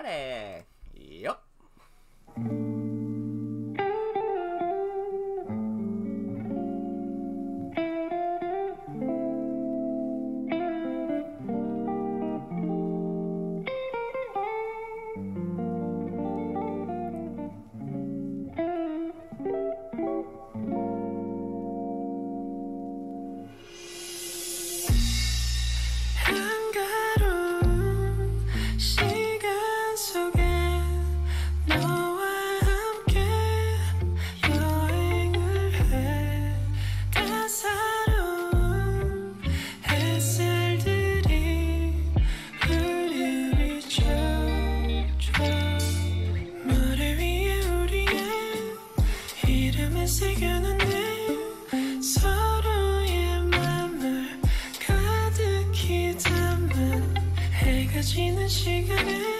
Friday. 지는 시간에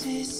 This is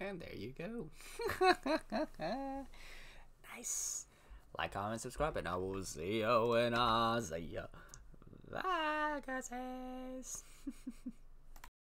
And there you go. nice. Like, comment, subscribe, and I will see you in Ozzy. Bye, guys.